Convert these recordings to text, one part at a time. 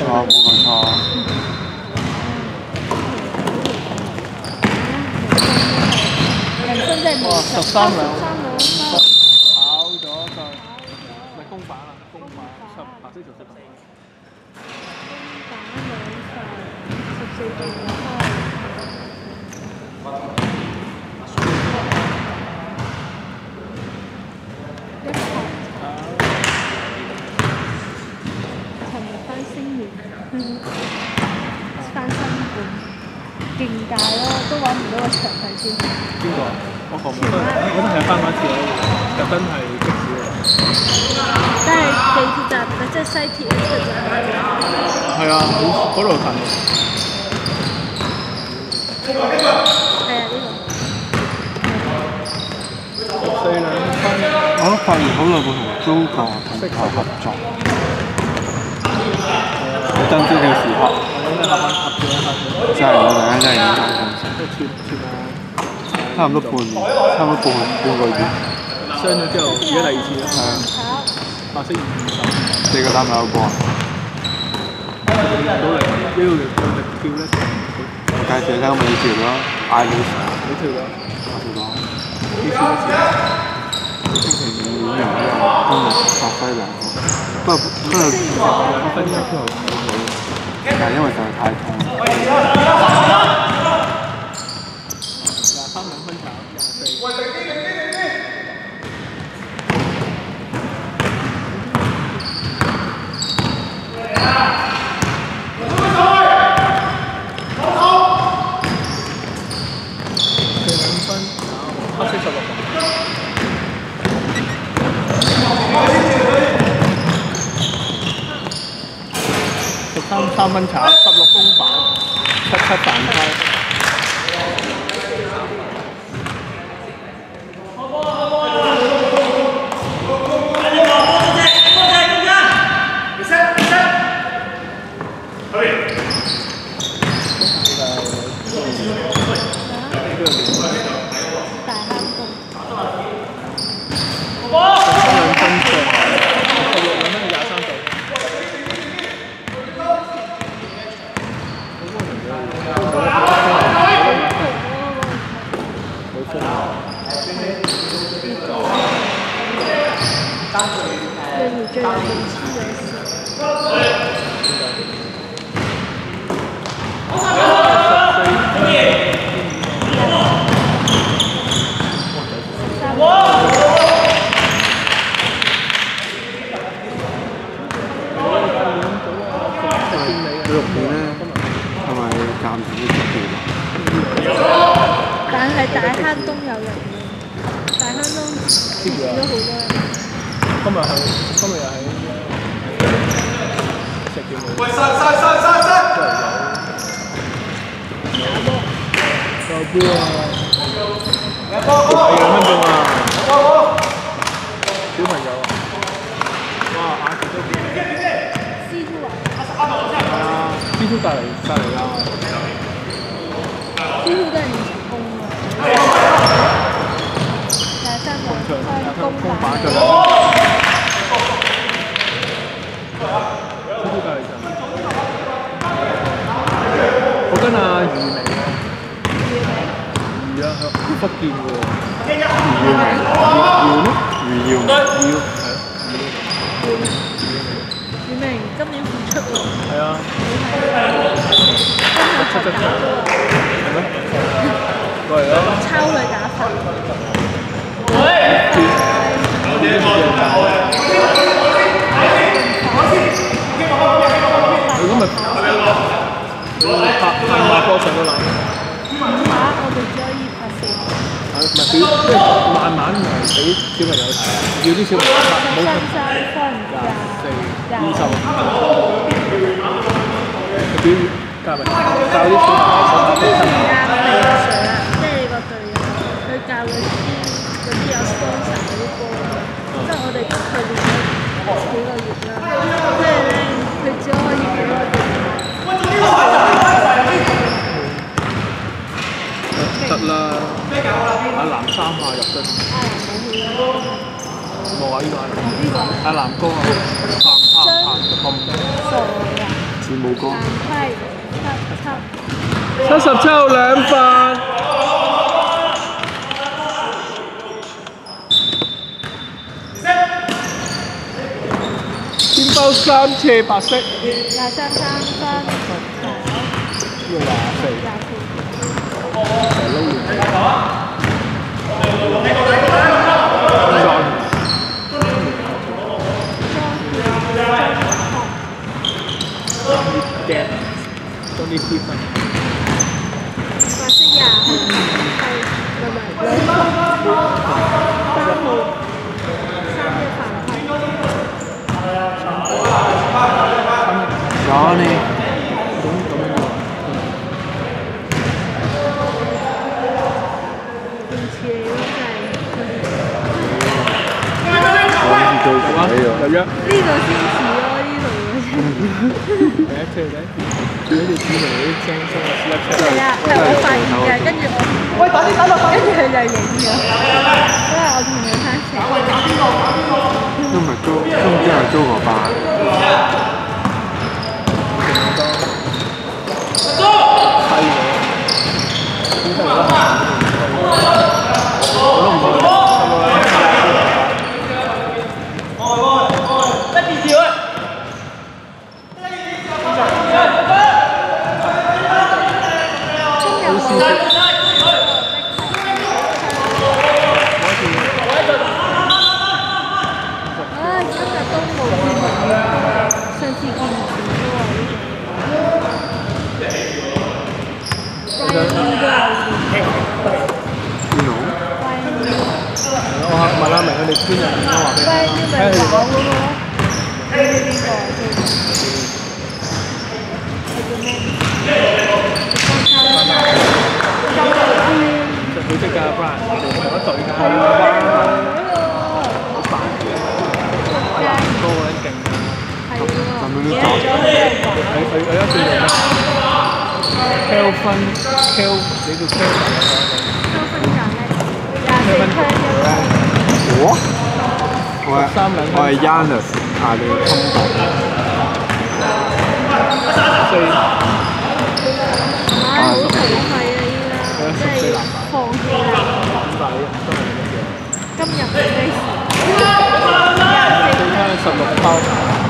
錯，冇講錯。人生真係哇十三兩三兩跑咗就咪公版啦，公版十白色做十四。打兩場，十四點開。一球，尋日翻星源，翻新館，勁大咯，都揾唔到個場睇先。邊個？我學冇得，我都係翻返次咯，特登係的士喎。即係地鐵站，即係西鐵嗰個站。係啊，好嗰度近。係啊，呢個。四兩分，我都發現好耐冇同中國同台合作，好珍惜嘅時刻，我諗你合合合咗一下，真係我大家真係影響真，係貼貼啊！差唔多半年，差唔多半半個月，傷咗之後，而家第二次啦，係啊，白色二十，四個單位有波啊！到嚟呢度力有力跳咧，我介紹你聽美條咯，嗌你成你跳咗我條講，幾次一次？星期五演完之後，今日發揮良好，不過不過兩分一之後因为等得太痛了廿三兩分炒廿四。四兩分炒黑色十六個。十三三分炒，十六公板，七七蛋開。大坑洞，十三兩分場，十六兩分廿三度。冇分最後最後嘅事。佢六點咧係咪暫時要出票啊？但係大坑東有人嘅，大坑東今日係今日又係石硤尾。喂，殺殺殺殺殺！有波啊！第兩分鐘啊！小朋友啊！哇！眼前都變司徒華，係啊！蜘蛛帶嚟帶嚟啦！司徒都係練成功啊！廿三個場開公公版板腳，蜘蛛帶嚟場。我跟阿余明啊，余啊，喺福建嘅喎。余耀明，余耀明，要係宇明今年復出喎，係啊，真係學假喎，係咩？過嚟咯，抄佢打法。我啲啲人佢咁咪拍拍馬波上到籃，打我哋只可以拍四個。係唔係俾即係慢慢嚟俾小朋友，要啲小朋友拍，冇三三分廿四、廿二十，佢表教咪教啲小朋友啱你個水啦，即係個隊友，佢教嗰啲嗰啲有 sponsor 嗰啲波，即係我哋逼佢練咗幾個月啦，即係咧佢只可以俾我哋得啦，阿南三下入樽，阿蘭冇去啊呢個阿南阿南哥啊，拍拍拍咁。傻噶，似冇光難。規七七。七十七號兩份。天包三斜白色，呢廿三三分，個廿四，廿四。成日撈完。嘅，多啲啲分。白色廿號，係唔係兩三號，三嘅犯規。有你咁咁樣喎。唔似你咯，我好似做啊，鬼又約。真係呢度先似咯，呢度第一次咧，見到條指紋嗰啲聲聲啊，試一出係啊，係我發現嘅，跟住我喂打啲打落，跟住佢就影咗，因為我同佢翻成。都唔係租，都唔知係租個班。係嘅。點解而家我都唔知。今日冇。唉，今日都冇見到，上次見唔到喎。Ryan 都有見，邊度？Ryan 我問阿明佢哋邊日點樣話俾 Ryan 你咪搞嗰個，你知邊個最近？係叫咩？就佢識㗎，Brian，我哋同一隊㗎。係喎，好煩嘅，高嗰陣勁㗎。係喎，記得咗佢有講。佢佢佢一轉用咩？Kelvin Kel，你叫 Kelvin 收分站咧，廿四槍一個。我？我係我係 Yannis 阿，你 combo 四唉，好頹廢啊！依家真係放棄啦。五百幾人都係咁樣。今日冇咩事。今日十六拋。就係佢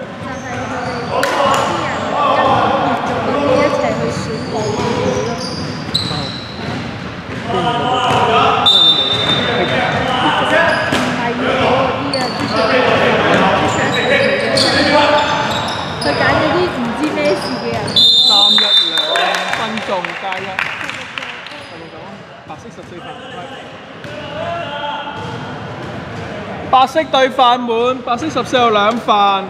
哋啲人跟住咗嗰啲一齊去選保安會咯。大二嗰啲啊，之前之前一齊去嘅，佢揀咗啲唔知咩事嘅人去咯。三一兩分鐘加一，係咪咁啊？佢拣咗啲唔知咩事嘅人三一两分钟加一白色十四分，白色對飯滿，白色十四有兩飯。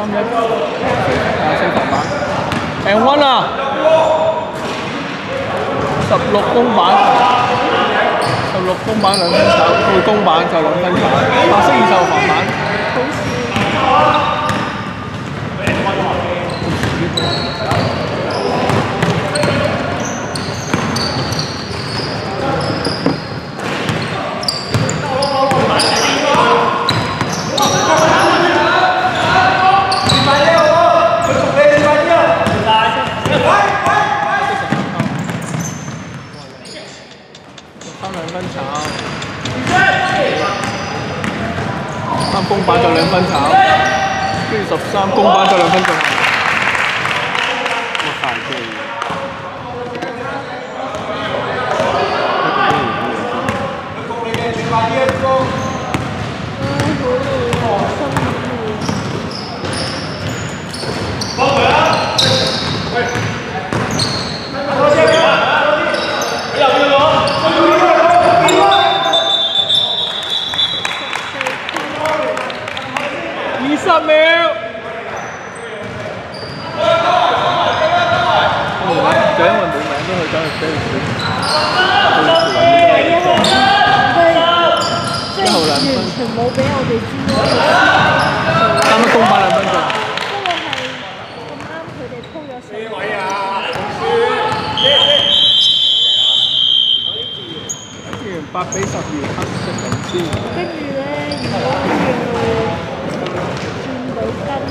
三一廿四分板，平温啊！十六公板，十六公板兩分炒，配公板就兩分炒，白色二十號橫板。好笑。三兩分炒，三公板就兩分炒，跟住十三公板就兩分鐘。我快機。全部俾我哋知道。加多半兩分鐘。咁啱佢哋咗。位啊？八比十二，黑。跟住咧，如果要進到。